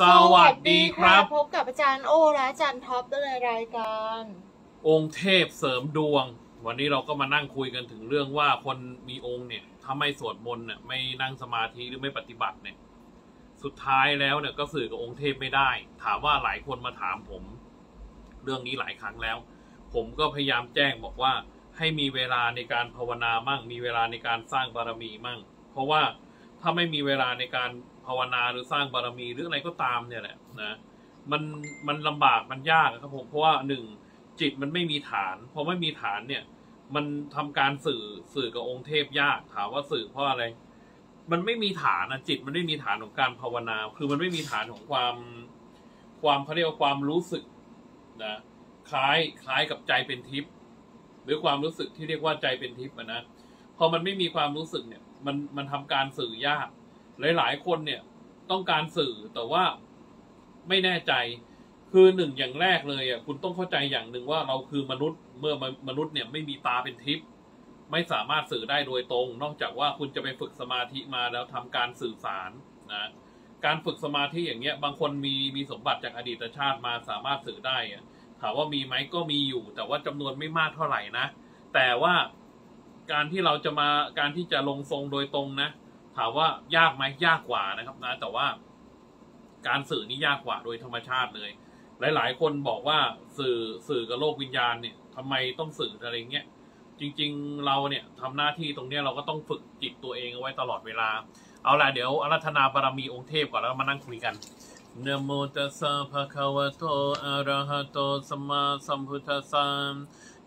สวัสดีครับ พบกับอาจารย์โอและอาจารย์ท็อปในรายการ องค์เทพเสริมดวง วันนี้เราก็มานั่งคุยกันถึงเรื่องว่าคนมีองค์เนี่ยถ้าไม่สวดมนต์เนี่ยไม่นั่งสมาธิหรือไม่ปฏิบัติเนี่ย สุดท้ายแล้วเนี่ยก็สื่อกับองค์เทพไม่ได้ ถามว่าหลายคนมาถามผม เรื่องนี้หลายครั้งแล้ว ผมก็พยายามแจ้งบอกว่า ให้มีเวลาในการภาวนามั่ง มีเวลาในการสร้างบารมีมั่ง เพราะว่าถ้าไม่มีเวลาในการ ภาวนาหรือสร้างบารมีหรืออะไรก็ตามเนี่ยแหละนะมันมันลำบากมันยากครับผมเพราะว่าหนึ่งจิตมันไม่มีฐานพอไม่มีฐานเนี่ย มันทำการสื่อสื่อกับองค์เทพยากถามว่าสื่อเพราะอะไร มันไม่มีฐานนะจิตมันไม่มีฐานของการภาวนา คือมันไม่มีฐานของความความเขาเรียกว่าความรู้สึกนะคล้ายคล้ายกับใจเป็นทิพย์หรือความรู้สึกที่เรียกว่าใจเป็นทิพย์นะพอมันไม่มีความรู้สึกเนี่ย มันมันทำการสื่อยาก หลาย ๆ คนเนี่ยต้องการสื่อแต่ว่าไม่แน่ใจ คือหนึ่งอย่างแรกเลยอะคุณต้องเข้าใจอย่างหนึ่งว่าเราคือมนุษย์เมื่อมนุษย์เนี่ยไม่มีตาเป็นทิพย์ไม่สามารถสื่อได้โดยตรง นอกจากว่าคุณจะไปฝึกสมาธิมาแล้วทำการสื่อสารนะการฝึกสมาธิอย่างเงี้ย บางคนมีมีสมบัติจากอดีตชาติมาสามารถสื่อได้อะถามว่ามีไหมก็มีอยู่ แต่ว่าจำนวนไม่มากเท่าไหร่นะ แต่ว่าการที่เราจะมาการที่จะลงทรงโดยตรงนะ ถามว่ายากไหมยากกว่านะครับนะ แต่ว่าการสื่อนี่ยากกว่าโดยธรรมชาติเลย หลาย ๆ คนบอกว่าสื่อสื่อกับโลกวิญญาณเนี่ยทำไมต้องสื่ออะไรเงี้ยจริง ๆ เราเนี่ยทำหน้าที่ตรงเนี้ยเราก็ต้องฝึกจิตตัวเองเอาไว้ตลอดเวลา เอาล่ะเดี๋ยวอารัธนาบารมีองค์เทพก่อนแล้วมานั่งคุยกันนะโมตัสสะภะคะวะโตอะระหะโตสัมมาสัมพุทธัสสะ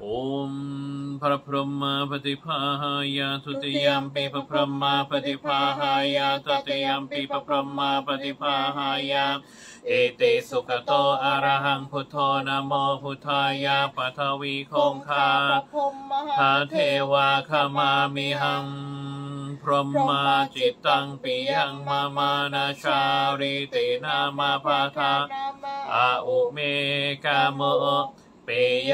โอมพระพรหมปฏิภาหายาทุติยมปีพระพรหมปฏิภาหายาตติยมปีพระพรหมปฏิภาหายาเอติสุขโตอะระหังพุทโนะโมพุทธายาปัทวีคงคาพรหมมพระเทวาขมามิหัง พรหมาจิตตังปิยังมามานาชาริตินามาภาทาอาอุเมกาโม ปิโย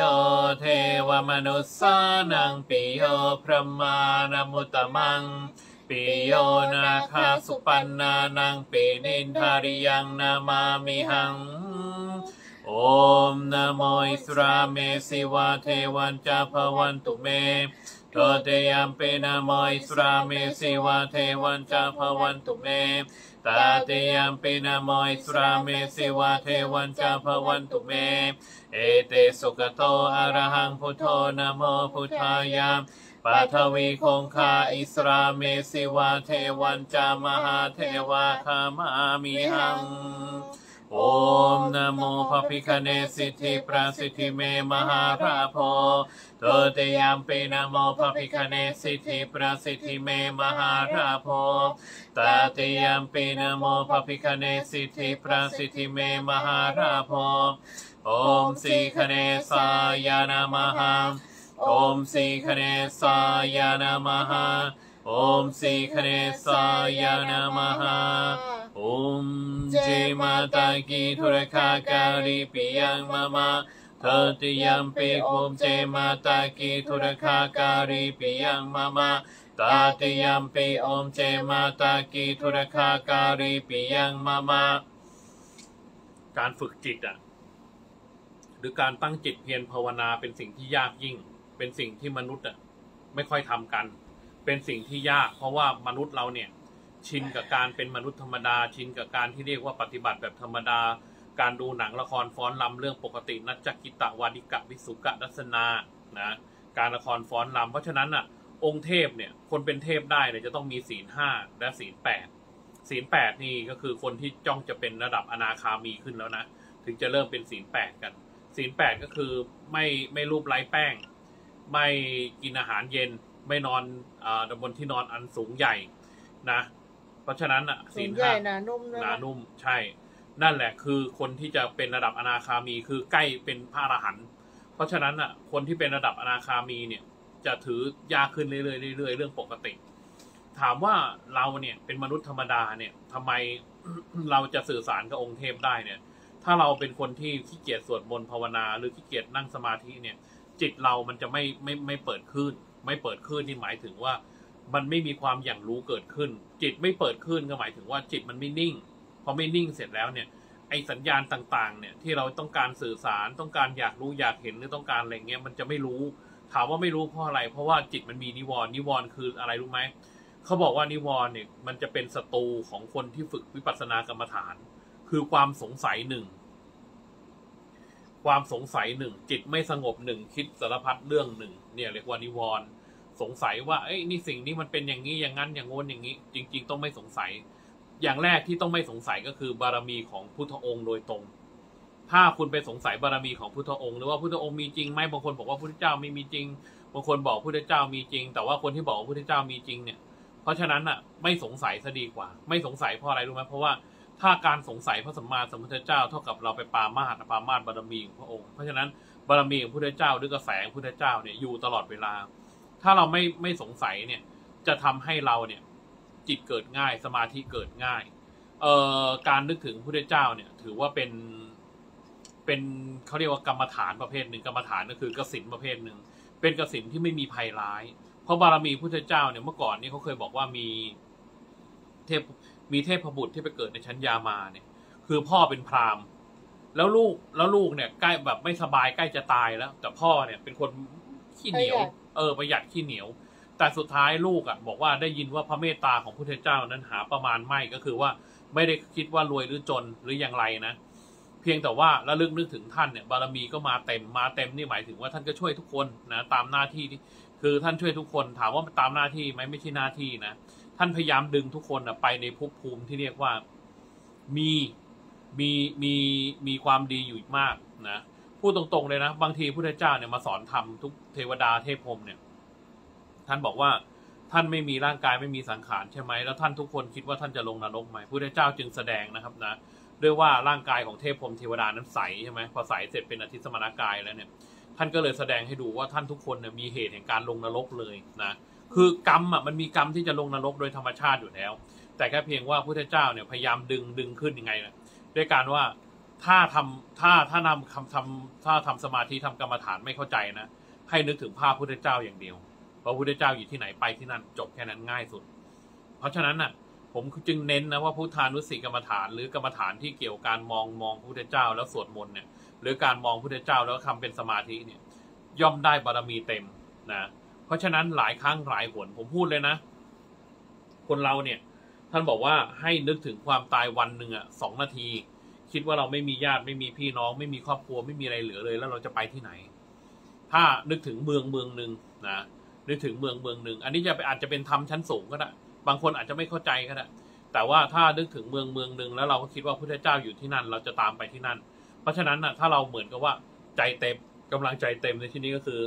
เทวมนุสสานังปิโยพระมานมุตตมังปิโยนาคาสุปันนานังปินินทาริยังนามามิหัง โอมนโมอิสราเมสิวาเทวันจาภวันตุเมโตเตยัมเปนโมอิสราเมสิวาเทวันจาภวันตุเม ตาเตยมปินะมอยสราเมสิวาเทวันจาพวันตุเม เอเตสุกโตอะระหังพุทโธนโมพุทธายามปัทวีคงคาอิสราเมสิวาเทวันจามหาเทวาคามามิหัง โอมนะโมพระพิคเนสิทธิประสิทธิเมมหาราโพโตเตยามปีนะโมพระพิคเนสิทธิประสิทธิเมมหาราโพตาเตยามปีนะโมพระพิคเนสิทธิประสิทธิเมมหาราโพโอมสีคเนสายานามหาโอมสีคเนสายานามหาโอมสีคเนสายานามหา Om Jai Mata Ki Thurakakari Piyang Mama Tatiyampi Om Jai Mata Ki Thurakakari Piyang Mama Tatiyampi Om Jai Mata Ki Thurakakari Piyang Mama การฝึกจิตอะหรือการตั้งจิตเพียรภาวนาเป็นสิ่งที่ยากยิ่ง เป็นสิ่งที่มนุษย์อะไม่ค่อยทำกัน เป็นสิ่งที่ยาก เพราะว่ามนุษย์เราเนี่ย ชินกับการเป็นมนุษย์ธรรมดา ชินกับการที่เรียกว่าปฏิบัติแบบธรรมดา การดูหนังละครฟ้อนลำเรื่องปกตินัจจกิตะวาดิกะวิสุกะดัสนานะการละครฟ้อนลำเพราะฉะนั้นอะองค์เทพเนี่ยคนเป็นเทพได้เนี่ยจะต้องมีศีลห้าและศีลแปดศีลแปดนี่ก็คือคนที่จ้องจะเป็นระดับอนาคามีขึ้นแล้วนะถึงจะเริ่มเป็นศีลแปดกันศีลแปดก็คือไม่ไม่รูปไร้แป้ง ไม่กินอาหารเย็นไม่นอนอาบนที่นอนอันสูงใหญ่นะ เพราะฉะนั้นอะศีศีลลใหญ่ห้าหนานุ่มด้วยหนานะนุ่มใช่ นั่นแหละคือคนที่จะเป็นระดับอนาคามีคือใกล้เป็นพระอรหันต์เพราะฉะนั้นอะ คนที่เป็นระดับอนาคามีเนี่ย จะถือยากขึ้นเรื่อยๆเรื่อยๆเรื่องปกติ ถามว่าเราเนี่ยเป็นมนุษย์ธรรมดาเนี่ยทำไมเราจะสื่อสารกับองค์เทพได้เนี่ย ถ้าเราเป็นคนที่ขี้เกียจสวดมนต์ภาวนาหรือขี้เกียจนั่งสมาธิเนี่ย จิตเรามันจะไม่ไม่ไม่เปิดขึ้น ไม่เปิดขึ้นนี่หมายถึงว่า มันไม่มีความอย่างรู้เกิดขึ้น จิตไม่เปิดขึ้นก็หมายถึงว่าจิตมันไม่นิ่งพอไม่นิ่งเสร็จแล้วเนี่ยไอสัญญาณต่างๆ เนี่ยที่เราต้องการสื่อสารต้องการอยากรู้อยากเห็นหรือต้องการอะไรเงี้ยมันจะไม่รู้ถามว่าไม่รู้เพราะอะไร เพราะว่าจิตมันมีนิวรณ์นิวรณ์คืออะไรรู้ไหมเขาบอกว่านิวรณ์เนี่ยมันจะเป็นศัตรูของคนที่ฝึกวิปัสสนากรรมฐาน คือความสงสัยหนึ่งความสงสัยหนึ่งจิตไม่สงบหนึ่งคิดสารพัดเรื่องหนึ่งเนี่ยเรียกว่านิวรณ์ สงสัยว่าเอ้ยนี่สิ่งนี้มันเป็นอย่างนี้อย่างนั้นอย่างโน้นอย่างนี้ จริง ๆ ต้องไม่สงสัย อย่างแรกที่ต้องไม่สงสัยก็คือบารมีของพุทธองค์โดยตรง ถ้าคุณไปสงสัยบารมีของพุทธองค์หรือว่าพุทธองค์มีจริงไหมบางคนบอกว่าพุทธเจ้าไม่มีจริงบางคนบอกพุทธเจ้ามีจริง แต่ว่าคนที่บอกว่าพุทธเจ้ามีจริงเนี่ย เพราะฉะนั้นอะไม่สงสัยซะดีกว่า ไม่สงสัยเพราะอะไรรู้ไหมเพราะว่าถ้าการสงสัยพระสัมมาสัมพุทธเจ้าเท่ากับเราไปปามาสปามาสบารมีของพระองค์ เพราะฉะนั้นบารมีของพุทธเจ้าหรือกระแสของพุทธเจ้าเนี่ยอยู่ตลอดเวลา ถ้าเราไม่ไม่สงสัยเนี่ย จะทำให้เราเนี่ยจิตเกิดง่ายสมาธิเกิดง่ายเอ่อการนึกถึงพระเจ้าเนี่ย ถือว่าเป็นเป็นเขาเรียกว่ากรรมฐานประเภทหนึ่งกรรมฐานก็คือกสินประเภทหนึ่งเป็นกสินที่ไม่มีภัยร้าย เพราะบารมีพุทธเจ้าเนี่ยเมื่อก่อนนี่เขาเคยบอกว่ามีเทพมีเทพบุตรที่ไปเกิดในชั้นยามาเนี่ย คือพ่อเป็นพราหมณ์ แล้วลูกแล้วลูกเนี่ยใกล้แบบไม่สบายใกล้จะตายแล้ว แต่พ่อเนี่ยเป็นคนขี้เหนียวเออประหยัดขี้เหนียว แต่สุดท้ายลูกอะ บอกว่าได้ยินว่าพระเมตตาของพุทธเจ้านั้นหาประมาณไม่ก็คือว่าไม่ได้คิดว่ารวยหรือจนหรืออย่างไรนะเพียงแต่ว่าระลึกนึกถึงท่านเนี่ยบารมีก็มาเต็มมาเต็มนี่หมายถึงว่าท่านก็ช่วยทุกคนนะตามหน้าที่ที่คือท่านช่วยทุกคนถามว่าตามหน้าที่ไหมไม่ใช่หน้าที่นะท่านพยายามดึงทุกคนนะไปในภพภูมิที่เรียกว่ามีมีมีมีความดีอยู่มากนะ พูดตรงๆเลยนะ บางทีพุทธเจ้าเนี่ยมาสอนธรรมทุกเทวดาเทพพรมเนี่ย ท่านบอกว่าท่านไม่มีร่างกายไม่มีสังขารใช่ไหมแล้วท่านทุกคนคิดว่าท่านจะลงนรกไหมพุทธเจ้าจึงแสดงนะครับนะด้วยว่าร่างกายของเทพพรมเทวดานั้นใสใช่ไหมพอใสเสร็จเป็นอธิสมานกายแล้วเนี่ย ท่านก็เลยแสดงให้ดูว่าท่านทุกคนเนี่ยมีเหตุแห่งการลงนรกเลยนะคือกรรมอะมันมีกรรมที่จะลงนรกโดยธรรมชาติอยู่แล้ว แต่แค่เพียงว่าพุทธเจ้าเนี่ยพยายามดึงดึงขึ้นยังไงนะด้วยการว่า ถ้าทำถ้าถ้านำคำทำถ้าทำสมาธิทำกรรมฐานไม่เข้าใจนะให้นึกถึงภาพพุทธเจ้าอย่างเดียวพระพุทธเจ้าอยู่ที่ไหนไปที่นั่นจบแค่นั้นง่ายสุด เพราะฉะนั้นน่ะ ผมจึงเน้นนะว่าพุทธานุสิกรรมฐาน หรือกรรมฐานที่เกี่ยวกับการมองมองพระพุทธเจ้าแล้วสวดมนต์เนี่ย หรือการมองพระพุทธเจ้าแล้วทำเป็นสมาธิเนี่ย ย่อมได้บารมีเต็มนะเพราะฉะนั้นหลายครั้งหลายหนผมพูดเลยนะ คนเราเนี่ย ท่านบอกว่าให้นึกถึงความตายวันหนึ่งอะสองนาที คิดว่าเราไม่มีญาติไม่มีพี่น้อง ไม่มีครอบครัวไม่มีอะไรเหลือเลย แล้วเราจะไปที่ไหน ถ้านึกถึงเมืองเมืองหนึ่งนะนึกถึงเมืองเมืองหนึ่งอันนี้จะไปอาจจะเป็นธรรมชั้นสูงก็ได้บางคนอาจจะไม่เข้าใจก็ได้แต่ว่าถ้านึกถึงเมืองเมืองหนึ่งแล้วเราก็คิดว่าพระเจ้าอยู่ที่นั่น เราจะตามไปที่นั่น เพราะฉะนั้นนะถ้าเราเหมือนกับว่าใจเต็มกำลังใจเต็มในที่นี้ก็คือ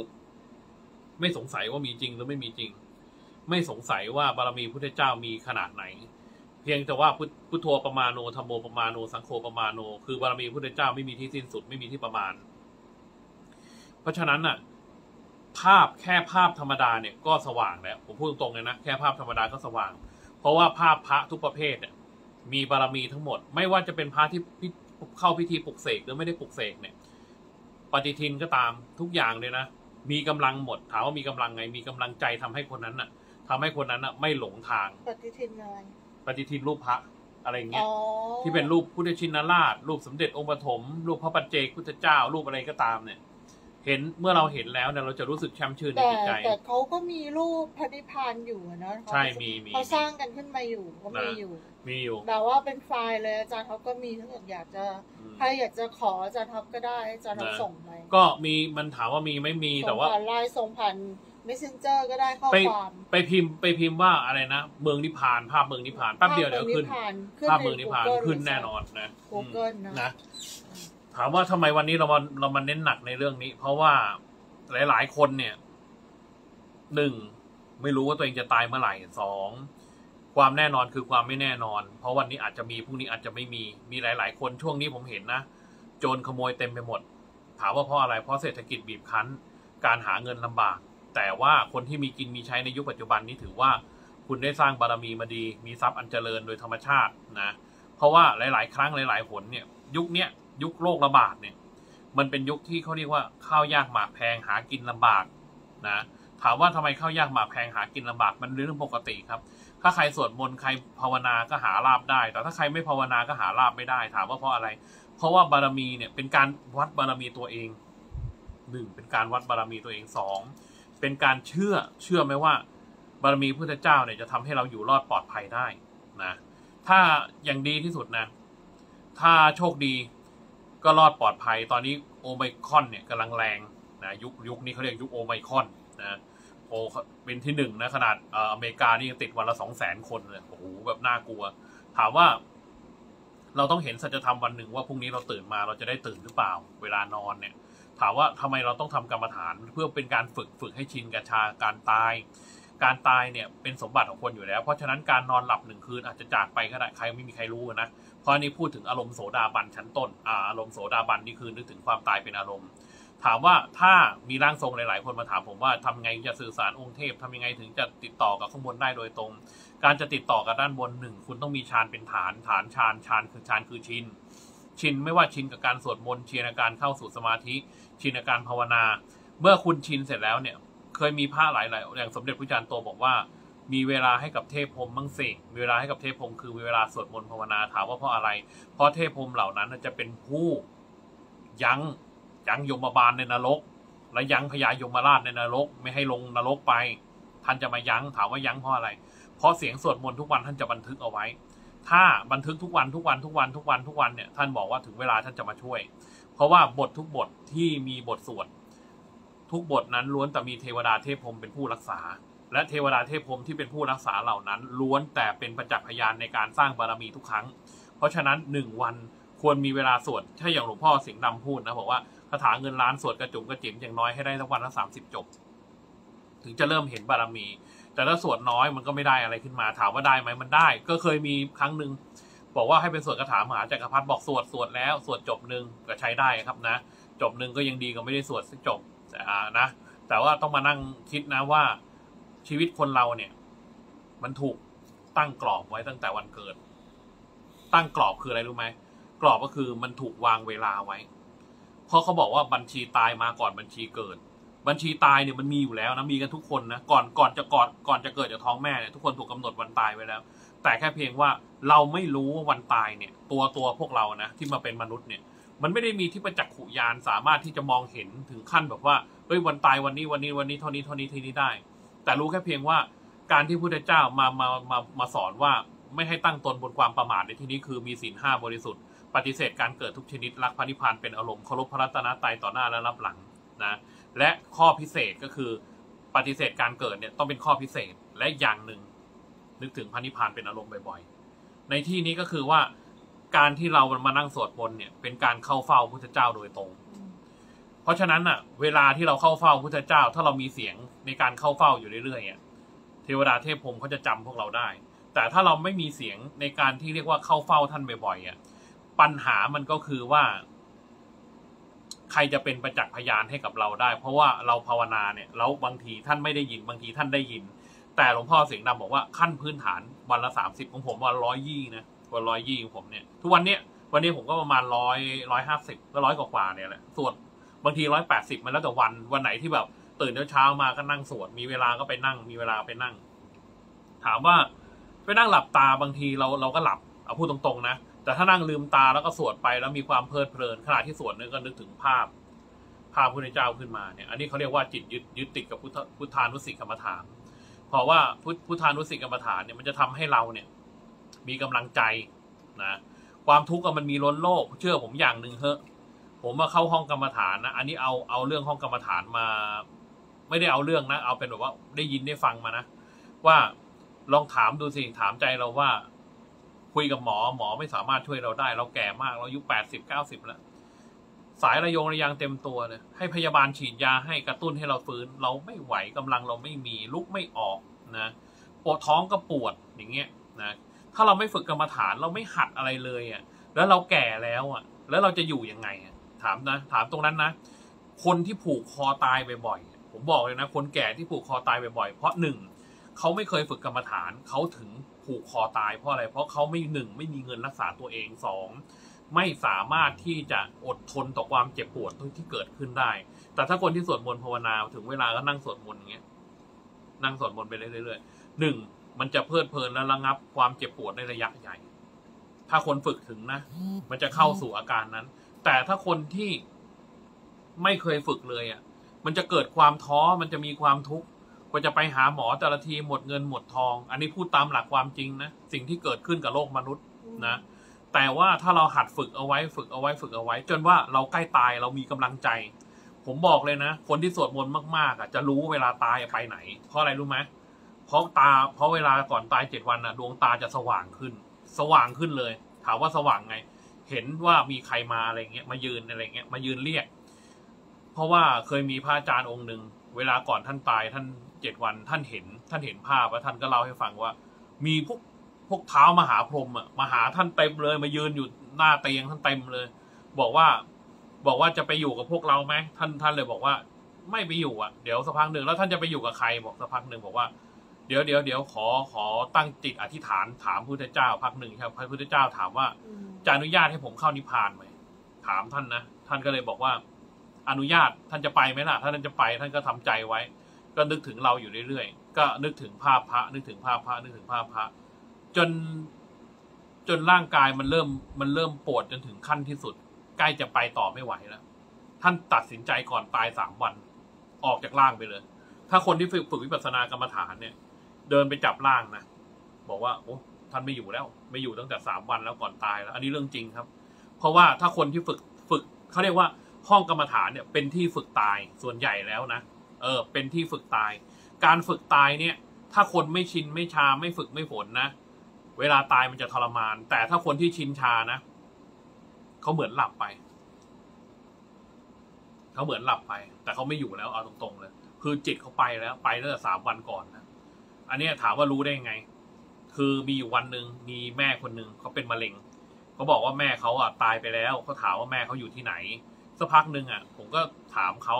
ไม่สงสัยว่ามีจริงหรือไม่มีจริง ไม่สงสัยว่าบารมีพุทธเจ้ามีขนาดไหน เพียงแต่ว่าพุทโธประมาณโนธรรมโมประมาณโน สังโฆประมาณโน คือบารมีพุทธเจ้าไม่มีที่สิ้นสุดไม่มีที่ประมาณ เพราะฉะนั้นน่ะ ภาพแค่ภาพธรรมดาเนี่ยก็สว่างแล้วผมพูดตรงๆเลยนะแค่ภาพธรรมดาก็สว่าง เพราะว่าภาพพระทุกประเภทเนี่ยมีบารมีทั้งหมด ไม่ว่าจะเป็นพระที่เข้าพิธีปลุกเสกหรือไม่ได้ปลุกเสกเนี่ย ปฏิทินก็ตามทุกอย่างเลยนะมีกำลังหมดถามว่ามีกำลังไง มีกำลังใจทำให้คนนั้นน่ะทำให้คนนั้นน่ะ ไม่หลงทาง ปฏิทินอะไร ปฏิทินรูปพระอะไรอย่างเงี้ยอ๋อที่เป็นรูปพุทธชินราช รูปสมเด็จองค์ปฐมรูปพระปัจเจกพุทธเจ้า รูปอะไรก็ตามเนี่ย เห็นเมื่อเราเห็นแล้วเนี่ยเราจะรู้สึกแช่มชื่นในแต่จิตใจ แต่เขาก็มีรูปพระนิพพานอยู่อะเนอะใช่มีมีเขาสร้างกันขึ้นมาอยู่ก็มีนะอยู่ มีอยู่แต่ว่าเป็นไฟล์เลยอาจารย์เขาก็มีถ้าเกิดอยากจะอืมใครอยากจะขออาจารย์ท็อปก็ได้อาจารย์ท็อปนะส่งไปก็มีมันถามว่ามีไหม่มีส่แต่งว่าผ่านไลน์ส่งผ่าน messenger ก็ได้ข้อไปความไปพิมพ์ไปพิมพ์ว่าอะไรนะ เมืองนิพพานภาพเมืองนิพพานแป๊บเดียวเดี๋ยวขึ้น ภาพเมืองนิพพานขึ้นแน่นอนนะกูเกิลนะนะ ถามว่าทำไมวันนี้เรามาเรามาเน้นหนักในเรื่องนี้ เพราะว่าหลาย ๆ คนเนี่ยหนึ่งไม่รู้ว่าตัวเองจะตายเมื่อไหร่สองความแน่นอนคือความไม่แน่นอน เพราะวันนี้อาจจะมีพรุ่งนี้อาจจะไม่มีมีหลาย ๆ คนช่วงนี้ผมเห็นนะโจรขโมยเต็มไปหมด ถามว่าเพราะอะไรเพราะเศรษฐกิจบีบคั้น การหาเงินลำบาก แต่ว่าคนที่มีกินมีใช้ในยุคปัจจุบันนี้ถือว่าคุณได้สร้างบารมีมาดี มีทรัพย์อันเจริญโดยธรรมชาตินะ เพราะว่าหลาย ๆ ครั้งหลายๆหนเนี่ยยุคเนี้ยยุคโรคระบาดเนี่ยมันเป็นยุคที่เขาเรียกว่าข้าวยากหมากแพงหากินลำบากนะถามว่าทำไมข้าวยากหมากแพงหากินลำบากมันเรื่องปกติครับ ถ้าใครสวดมนต์ใครภาวนาก็หาลาบได้ แต่ถ้าใครไม่ภาวนาก็หาลาบไม่ได้ ถามว่าเพราะอะไร เพราะว่าบารมีเนี่ยเป็นการวัดบารมีตัวเองหนึ่งเป็นการวัดบารมีตัวเองสอง เป็นการเชื่อเชื่อไหมว่าบารมีพุทธเจ้าเนี่ยจะทำให้เราอยู่รอดปลอดภัยได้นะถ้าอย่างดีที่สุดนะ ถ้าโชคดีก็รอดปลอดภัย ตอนนี้โอไมคอนเนี่ยกำลังแรงนะยุคยุคนี้เขาเรียกยุคโอไมคอนนะโอเป็นที่หนึ่งนะขนาดอเมริกานี่ยังติดวันละสองแสนคนเลยโอ้โหแบบน่ากลัว ถามว่า เราต้องเห็นสัจธรรมวันหนึ่งว่าพรุ่งนี้เราตื่นมาเราจะได้ตื่นหรือเปล่า เวลานอนเนี่ย ถามว่าทำไมเราต้องทำกรรมฐานเพื่อเป็นการฝึกฝึกให้ชินกับชาการตาย การตายเนี่ยเป็นสมบัติของคนอยู่แล้ว เพราะฉะนั้นการนอนหลับหนึ่งคืนอาจจะจากไปก็ได้ใครไม่มีใครรู้นะเพราะนี่พูดถึงอารมณ์โสดาบันชั้นต้นอารมณ์โสดาบันนี่คือนึกถึงความตายเป็นอารมณ์ ถามว่าถ้ามีร่างทรงหลาย ๆ คนมาถามผมว่าทำไงจะสื่อสารองค์เทพทำยังไงถึงจะติดต่อกับข้างบนได้โดยตรง การจะติดต่อกับด้านบนหนึ่งคุณต้องมีฌานเป็นฐานฐานฌานฌานคือฌานคือชิน ชินไม่ว่าชินกับการสวดมนต์ชินกับการเข้าสู่สมาธิ ชินกับการภาวนา เมื่อคุณชินเสร็จแล้วเนี่ย เคยมีพระหลายๆอย่างสมเด็จพระจารย์โตบอกว่า มีเวลาให้กับเทพพรหมบ้างสิมีเวลาให้กับเทพพรมคือเวลาสวดมนต์ภาวนาถามว่าเพราะอะไร เพราะเทพพรมเหล่านั้นจะเป็นผู้ยั้งยั้งยมบาลในนรก และยั้งพญายมราชในนรก ไม่ให้ลงนรกไป ท่านจะมายั้งถามว่ายั้งเพราะอะไร เพราะเสียงสวดมนต์ทุกวันท่านจะบันทึกเอาไว้ ถ้าบันทึกทุกวันทุกวันทุกวันทุกวันทุกวันเนี่ยท่านบอกว่าถึงเวลาท่านจะมาช่วย เพราะว่าบททุกบทที่มีบทสวดทุกบทนั้นล้วนแต่มีเทวดาเทพพรมเป็นผู้รักษา และเทวดาเทพพรมที่เป็นผู้รักษาเหล่านั้น ล้วนแต่เป็นประจักษ์พยานในการสร้างบารมีทุกครั้ง เพราะฉะนั้นหนึ่งวันควรมีเวลาสวดถ้าอย่างหลวงพ่อสิงห์ดำพูดนะบอกว่าคาถาเงินล้านสวดกระจุมกระจิ๋มอย่างน้อยให้ได้ทั้งวันละสามสิบจบ ถึงจะเริ่มเห็นบารมี แต่ถ้าสวดน้อยมันก็ไม่ได้อะไรขึ้นมาถามว่าได้ไหมมันได้ ก็เคยมีครั้งหนึ่งบอกว่าให้เป็นสวดคาถามหาจักรพรรดิบอกสวดสวดแล้วสวดจบหนึ่งก็ใช้ได้ครับนะ จบหนึ่งก็ยังดีกว่าไม่ได้สวดสักจบอ่นะแต่ว่าต้องมานั่งคิดนะว่าชีวิตคนเราเนี่ย มันถูกตั้งกรอบไว้ตั้งแต่วันเกิด ตั้งกรอบคืออะไรรู้ไหมกรอบก็คือมันถูกวางเวลาไว้ เพราะเขาบอกว่าบัญชีตายมาก่อนบัญชีเกิด บัญชีตายเนี่ยมันมีอยู่แล้วนะมีกันทุกคนนะก่อนก่อนจะกอนก่อนจะเกิดจากท้องแม่เนี่ยทุกคนถูกกาหนดวันตายไว้แล้ว แต่แค่เพียงว่าเราไม่รู้ว่าวันตายเนี่ย ตัวตัวพวกเรานะที่มาเป็นมนุษย์เนี่ย มันไม่ได้มีที่ประจักษ์ขุยานสามารถที่จะมองเห็นถึงขั้นแบบว่าเฮ้ยวันตายวันนี้วันนี้วันนี้เท่านี้เท่านี้ทีนี้ได้ แต่รู้แค่เพียงว่าการที่พระพุทธเจ้ามามามามาสอนว่าไม่ให้ตั้งตนบนความประมาทในที่นี้คือมีศีลห้าบริสุทธิ์ปฏิเสธการเกิดทุกชนิดรักพระนิพพานเป็นอารมณ์เคารพพระรัตนตรัยต่อหน้าและรับหลังนะ และข้อพิเศษก็คือปฏิเสธการเกิดเนี่ยต้องเป็นข้อพิเศษและอย่างหนึ่ง นึกถึงพระนิพพานเป็นอารมณ์บ่อยๆ ในที่นี้ก็คือว่าการที่เรามานั่งสวดมนต์เนี่ยเป็นการเข้าเฝ้าพุทธเจ้าโดยตรง เพราะฉะนั้นอะ เวลาที่เราเข้าเฝ้าพุทธเจ้า ถ้าเรามีเสียงในการเข้าเฝ้าอยู่เรื่อยๆอะเทวดาเทพพรมเขาจะจำพวกเราได้ แต่ถ้าเราไม่มีเสียงในการที่เรียกว่าเข้าเฝ้าท่านบ่อยๆอะปัญหามันก็คือว่า ใครจะเป็นประจักษ์พยานให้กับเราได้ เพราะว่าเราภาวนาเนี่ยแล้วบางทีท่านไม่ได้ยินบางทีท่านได้ยิน แต่หลวงพ่อเสียงดำบอกว่าขั้นพื้นฐานวันละสามสิบของผมวันร้อยยี่นะวันร้อยยี่ของผมเนี่ยทุกวันเนี้ยวันนี้ผมก็ประมาณร้อยร้อยห้าสิบก็ร้อยกว่าเนี่ยแหละสวดบางทีร้อยแปดสิบมันแล้วแต่วันวันไหนที่แบบตื่นเช้าๆมาก็นั่งสวดมีเวลาก็ไปนั่ง มีเวลาไปนั่ง ถามว่าไปนั่งหลับตาบางทีเราเราก็หลับเอาพูดตรงๆนะ แต่ถ้านั่งลืมตาแล้วก็สวดไปแล้วมีความเพลิดเพลินขณะที่สวดนึกก็นึกถึงภาพ ภาพพระพุทธเจ้าขึ้นมาเนี่ย อันนี้เขาเรียกว่าจิตยึดยึดติดกับพุทธพุทธานุสิกกรรมฐาน เพราะว่าพุทพุทธานุสิกกรรมฐานเนี่ยมันจะทำให้เราเนี่ย มีกำลังใจนะความทุกข์มันมีล้นโลก เชื่อผมอย่างหนึ่งเถอะ ผมมาเข้าห้องกรรมฐานนะอันนี้เอาเอาเรื่องห้องกรรมฐานมา ไม่ได้เอาเรื่องนะเอาเป็นแบบว่าได้ยินได้ฟังมานะว่าลองถามดูสิถามใจเราว่า คุยกับหมอหมอไม่สามารถช่วยเราได้ เราแก่มากเราอายุแปดสิบเก้าสิบแล้ว สายระยงระยางเต็มตัวเลยให้พยาบาลฉีดยาให้กระตุ้นให้เราฟื้น เราไม่ไหวกำลังเราไม่มีลุกไม่ออกนะปวดท้องก็ปวดอย่างเงี้ยนะถ้าเราไม่ฝึกกรรมฐานเราไม่หัดอะไรเลยอะแล้วเราแก่แล้วอะ แล้วเราจะอยู่ยังไงอะถามนะถามตรงนั้นนะ คนที่ผูกคอตายบ่อยๆผมบอกเลยนะ คนแก่ที่ผูกคอตายบ่อยๆเพราะหนึ่งเขาไม่เคยฝึกกรรมฐานเขาถึง ผูกคอตายเพราะอะไร เพราะเขาไม่หนึ่งไม่มีเงินรักษาตัวเองสองไม่สามารถที่จะอดทนต่อความเจ็บปวดที่เกิดขึ้นได้ แต่ถ้าคนที่สวดมนต์ภาวนาถึงเวลาก็นั่งสวดมนต์อย่างเงี้ย นั่งสวดมนต์ไปเรื่อยๆหนึ่งมันจะเพลิดเพลินและระงับความเจ็บปวดในระยะใหญ่ ถ้าคนฝึกถึงนะ มันจะเข้าสู่อาการนั้น แต่ถ้าคนที่ไม่เคยฝึกเลยอะ มันจะเกิดความท้อ มันจะมีความทุกข์ กว่าจะไปหาหมอแต่ละทีหมดเงินหมดทอง อันนี้พูดตามหลักความจริงนะ สิ่งที่เกิดขึ้นกับโลกมนุษย์นะ แต่ว่าถ้าเราหัดฝึกเอาไว้ฝึกเอาไว้ฝึกเอาไว้ จนว่าเราใกล้ตายเรามีกำลังใจ ผมบอกเลยนะ คนที่สวดมนต์มากๆอะจะรู้เวลาตายไปไหน เพราะอะไรรู้ไหมเพราะตา เพราะเวลาก่อนตายเจ็ดวันอะ ดวงตาจะสว่างขึ้น สว่างขึ้นเลย ถามว่าสว่างไง เห็นว่ามีใครมาอะไรเงี้ยมายืนอะไรเงี้ยมายืนเรียก เพราะว่าเคยมีพระอาจารย์องค์หนึ่งเวลาก่อนท่านตายท่าน เจ็ดวันท่านเห็นท่านเห็นภาพแล้วท่านก็เล่าให้ฟังว่า มีพวกพวกเท้ามหาพรหมอะมาหาท่านเต็มเลยมายืนอยู่หน้าเตียงท่านเต็มเลย บอกว่าบอกว่าจะไปอยู่กับพวกเราไหมท่านท่านเลยบอกว่าไม่ไปอยู่อะเดี๋ยวสักพักหนึ่งแล้วท่านจะไปอยู่กับใครบอกสักพักหนึ่งบอกว่าเดี๋ยวเดี๋ยวเดี๋ยวขอขอตั้งจิตอธิษฐานถามพระพุทธเจ้าพักหนึ่งครับพระพุทธเจ้าถามว่าอืมจะอนุญาตให้ผมเข้านิพพานไหมถามท่านนะท่านก็เลยบอกว่า อนุญาตท่านจะไปไหมล่ะถ้าท่านจะไปท่านก็ทำใจไว้ ก็นึกถึงเราอยู่เรื่อยๆ ก็นึกถึงภาพพระ นึกถึงภาพพระ นึกถึงภาพพระ จนจนร่างกายมันเริ่มมันเริ่มปวดจนถึงขั้นที่สุด ใกล้จะไปต่อไม่ไหวแล้ว ท่านตัดสินใจก่อนตายสามวัน ออกจากร่างไปเลย ถ้าคนที่ฝึกฝึกวิปัสสนากรรมฐานเนี่ย เดินไปจับร่างนะบอกว่าโอ้ท่านไม่อยู่แล้ว ไม่อยู่ตั้งแต่สามวันแล้วก่อนตายแล้ว อันนี้เรื่องจริงครับ เพราะว่าถ้าคนที่ฝึกฝึกเขาเรียกว่าห้องกรรมฐานเนี่ยเป็นที่ฝึกตายส่วนใหญ่แล้วนะ เออ เป็นที่ฝึกตาย การฝึกตายเนี่ย ถ้าคนไม่ชินไม่ชาไม่ฝึกไม่ฝนนะ เวลาตายมันจะทรมาน แต่ถ้าคนที่ชินชานะเขาเหมือนหลับไปเขาเหมือนหลับไป แต่เขาไม่อยู่แล้วเอาตรงๆเลย คือจิตเขาไปแล้วไปตั้งแต่สามวันก่อนนะอันนี้ถามว่ารู้ได้ยังไง คือมีอยู่วันหนึ่งมีแม่คนหนึ่งเขาเป็นมะเร็งเขาบอกว่าแม่เขาอะตายไปแล้วเขาถามว่าแม่เขาอยู่ที่ไหน สักพักหนึ่งอะ ผมก็ถามเขา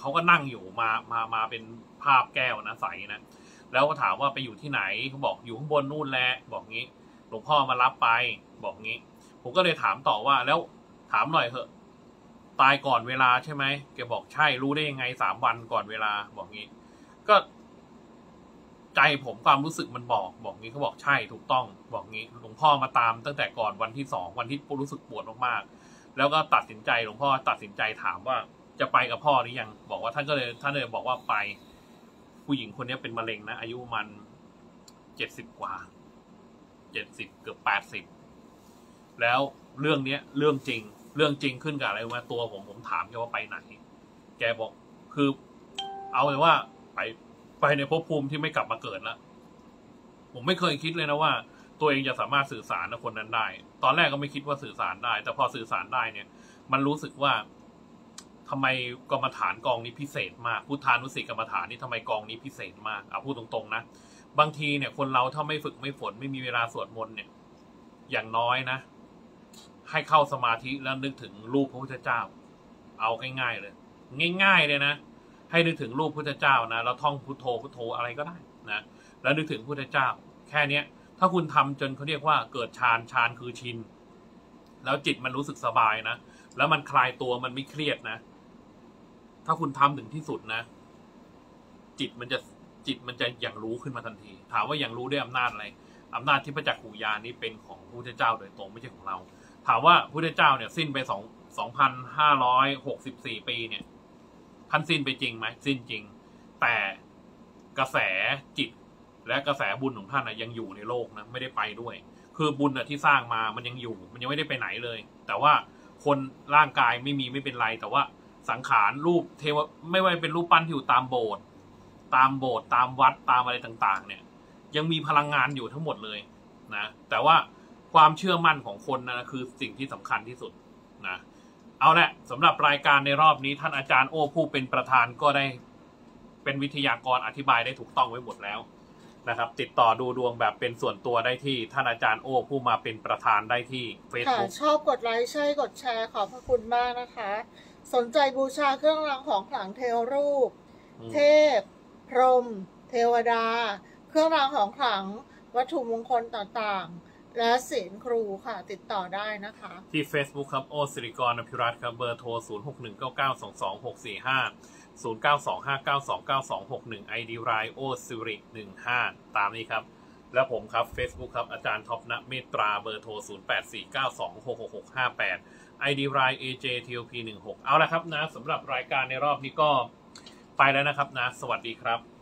เขาก็นั่งอยู่มามามาเป็นภาพแก้วนะใสนะแล้วก็ถามว่าไปอยู่ที่ไหนเขาบอกอยู่ข้างบนนู่นแหละบอกงี้ หลวงพ่อมารับไปบอกงี้ ผมก็เลยถามต่อว่าแล้วถามหน่อยเถอะ ตายก่อนเวลาใช่ไหมแกบอกใช่รู้ได้ยังไงสามวันก่อนเวลาบอกงี้ ก็ใจผมความรู้สึกมันบอก บอกงี้เขาบอกใช่ถูกต้อง บอกงี้หลวงพ่อมาตามตั้งแต่ก่อนวันที่สองวันที่รู้สึกปวดมากๆ แล้วก็ตัดสินใจหลวงพ่อตัดสินใจถามว่าจะไปกับพ่อหรือยัง บอกว่าท่านก็เลยท่านเลยบอกว่าไป ผู้หญิงคนนี้เป็นมะเร็งนะ อายุมันเจ็ดสิบกว่าเจ็ดสิบเกือบแปดสิบแล้วเรื่องเนี้ย เรื่องจริง เรื่องจริงขึ้นกับอะไรมาตัวผมผมถามแกว่าไปไหน แกบอกคือ เอาเลยว่าไปไปในภพภูมิที่ไม่กลับมาเกิดแล้วผมไม่เคยคิดเลยนะว่า ตัวเองจะสามารถสื่อสารกับคนนั้นได้ ตอนแรกก็ไม่คิดว่าสื่อสารได้ แต่พอสื่อสารได้เนี่ย มันรู้สึกว่าทำไมกรรมฐานกองนี้พิเศษมาก พุทธานุสิกรรมฐานนี่ทำไมกองนี้พิเศษมากเอาพูดตรงๆนะ บางทีเนี่ย คนเราถ้าไม่ฝึกไม่ฝนไม่มีเวลาสวดมนต์เนี่ย อย่างน้อยนะ ให้เข้าสมาธิแล้วนึกถึงรูปพระพุทธเจ้า เอาง่ายๆเลย ง่าย ๆ เลยนะ ให้นึกถึงรูปพุทธเจ้านะแล้วท่องพุทโธพุทโธอะไรก็ได้นะ แล้วนึกถึงพุทธเจ้า แค่เนี้ย ถ้าคุณทำจนเขาเรียกว่าเกิดฌานฌานคือชิน แล้วจิตมันรู้สึกสบายนะ แล้วมันคลายตัวมันไม่เครียดนะ ถ้าคุณทำถึงที่สุดนะ จิตมันจะจิตมันจะอย่างรู้ขึ้นมาทันที ถามว่าอย่างรู้ด้วยอำนาจอะไรอำนาจที่ประจักษ์ขูญาณนี้เป็นของพระพุทธเจ้าโดยตรงไม่ใช่ของเรา ถามว่าพระพุทธเจ้าเนี่ยสิ้นไปสองสองพันห้าร้อยหกสิบสี่ปีเนี่ยท่านสิ้นไปจริงไหมสิ้นจริง แต่กระแสจิต และกระแสบุญของท่านนะยังอยู่ในโลกนะไม่ได้ไปด้วย คือบุญนะที่สร้างมามันยังอยู่ มันยังไม่ได้ไปไหนเลย แต่ว่าคนร่างกายไม่มีไม่เป็นไร แต่ว่าสังขารรูปเทวไม่ว่าเป็นรูปปั้นที่อยู่ตามโบสถ์ตามโบสถ์ตามวัดตามอะไรต่าง ๆ เนี่ย ยังมีพลังงานอยู่ทั้งหมดเลยนะแต่ว่าความเชื่อมั่นของคนนะคือสิ่งที่สำคัญที่สุดนะเอาละสำหรับรายการในรอบนี้ท่านอาจารย์โอ้ผู้เป็นประธานก็ได้เป็นวิทยากรอธิบายได้ถูกต้องไว้หมดแล้ว นะครับ ติดต่อดูดวงแบบเป็นส่วนตัวได้ที่ท่านอาจารย์โอ้ผู้มาเป็นประธานได้ที่ค่ะ Facebook ชอบกดไลค์ใช่กดแชร์ขอบพระคุณมากนะคะ สนใจบูชาเครื่องรางของขลังเทวรูปอืมเทพ พรหมเทวดา เครื่องรางของขลัง วัตถุมงคลต่างๆ และศิลป์ครูค่ะ ติดต่อได้นะคะ ที่ Facebook ครับโอสิริกรอภิรัตน์ครับเบอร์โทร 0 0 9 2 5 9 2 9 2 6 1 ID รายโอสิริ15 ตามนี้ครับ แล้วผมครับ Facebook ครับ อาจารย์ท็อปนะเมตราเบอร์โทร 0 8 4 9 2 6 6 6 5 8 ID ราย AJ TOP 16เอาละครับนะสำหรับรายการในรอบนี้ก็ไปแล้วนะครับนะ สวัสดีครับ